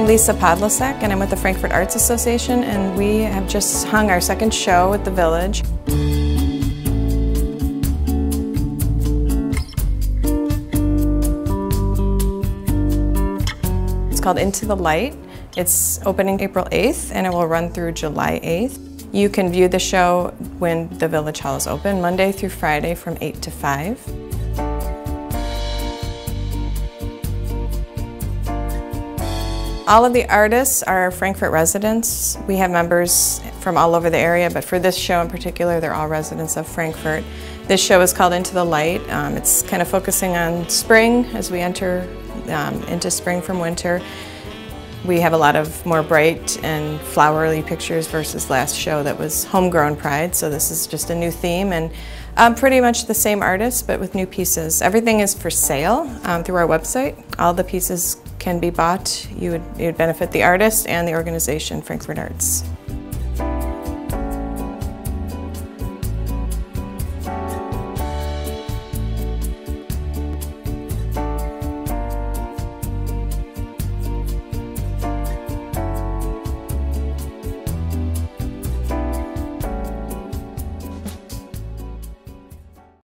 Lisa Podlasek and I'm with the Frankfort Arts Association and we have just hung our second show at the Village. It's called Into the Light. It's opening April 8th and it will run through July 8th. You can view the show when the Village Hall is open, Monday through Friday from 8 to 5. All of the artists are Frankfort residents. We have members from all over the area, but for this show in particular, they're all residents of Frankfort. This show is called Into the Light. Um, it's kind of focusing on spring as we enter um, into spring from winter. We have a lot of more bright and flowery pictures versus last show that was homegrown pride, so this is just a new theme and um, pretty much the same artist but with new pieces. Everything is for sale um, through our website. All the pieces can be bought. You would, you would benefit the artist and the organization, Frankfort Arts.